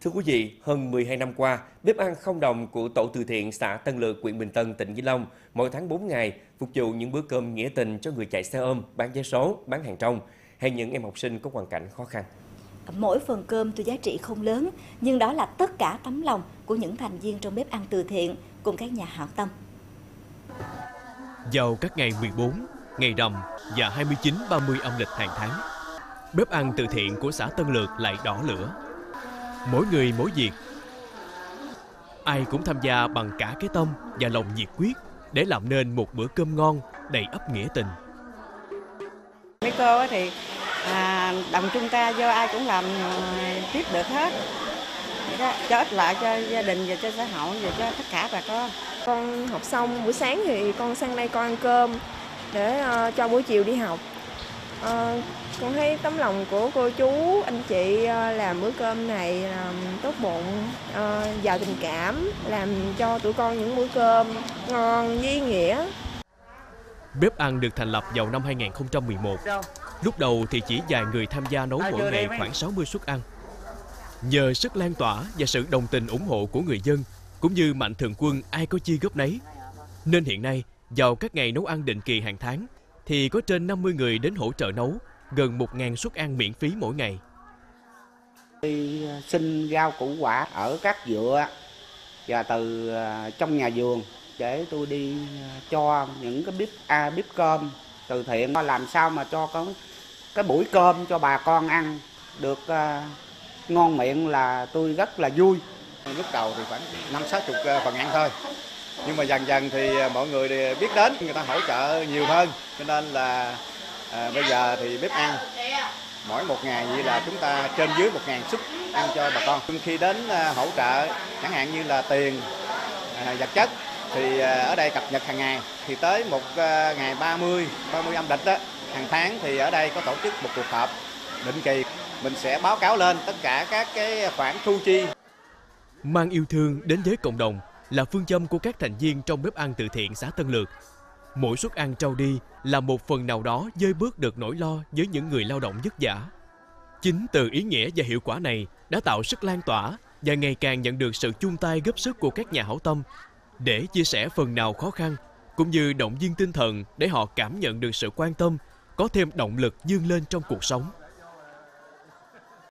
Thưa quý vị, hơn 12 năm qua, bếp ăn không đồng của Tổ từ thiện xã Tân Lược, huyện Bình Tân, tỉnh Vĩnh Long mỗi tháng 4 ngày phục vụ những bữa cơm nghĩa tình cho người chạy xe ôm, bán vé số, bán hàng trong hay những em học sinh có hoàn cảnh khó khăn. Mỗi phần cơm tuy giá trị không lớn, nhưng đó là tất cả tấm lòng của những thành viên trong bếp ăn từ thiện cùng các nhà hảo tâm. Vào các ngày 14, ngày rằm và 29, 30 âm lịch hàng tháng, bếp ăn từ thiện của xã Tân Lược lại đỏ lửa. Mỗi người mỗi việc. Ai cũng tham gia bằng cả cái tâm và lòng nhiệt quyết để làm nên một bữa cơm ngon đầy ấp nghĩa tình. Mấy cô thì à, đồng chung ta do ai cũng làm à, tiếp được hết. Đó, cho ích lợi cho gia đình và cho xã hội và cho tất cả bà con. Con học xong buổi sáng thì con sang đây con ăn cơm để uh, cho buổi chiều đi học. Uh, con thấy tấm lòng của cô chú, anh chị uh, làm bữa cơm này làm tốt bụng, uh, giàu tình cảm, làm cho tụi con những bữa cơm ngon, với nghĩa. Bếp ăn được thành lập vào năm 2011. Lúc đầu thì chỉ vài người tham gia nấu mỗi ngày khoảng 60 suất ăn. Nhờ sức lan tỏa và sự đồng tình ủng hộ của người dân, cũng như mạnh thường quân ai có chi góp nấy, nên hiện nay vào các ngày nấu ăn định kỳ hàng tháng thì có trên 50 người đến hỗ trợ nấu, gần 1.000 suất ăn miễn phí mỗi ngày. Đi xin rau củ quả ở các dựa và từ trong nhà vườn để tôi đi cho những cái bếp a bếp cơm từ thiện làm sao mà cho có cái buổi cơm cho bà con ăn được uh, ngon miệng là tôi rất là vui. Lúc đầu thì khoảng năm sáu chục phần ăn thôi. Nhưng mà dần dần thì à, mọi người biết đến, người ta hỗ trợ nhiều hơn. Cho nên là à, bây giờ thì bếp ăn mỗi một ngày như là chúng ta trên dưới một ngàn suất ăn cho bà con. Khi đến à, hỗ trợ chẳng hạn như là tiền, à, vật chất thì à, ở đây cập nhật hàng ngày thì tới một ngày 30 30 âm lịch đó hàng tháng thì ở đây có tổ chức một cuộc họp định kỳ mình sẽ báo cáo lên tất cả các cái khoản thu chi mang yêu thương đến với cộng đồng là phương châm của các thành viên trong bếp ăn từ thiện xã Tân Lược mỗi suất ăn trao đi là một phần nào đó dơi bớt được nỗi lo với những người lao động vất vả chính từ ý nghĩa và hiệu quả này đã tạo sức lan tỏa và ngày càng nhận được sự chung tay góp sức của các nhà hảo tâm để chia sẻ phần nào khó khăn cũng như động viên tinh thần để họ cảm nhận được sự quan tâm, có thêm động lực vươn lên trong cuộc sống.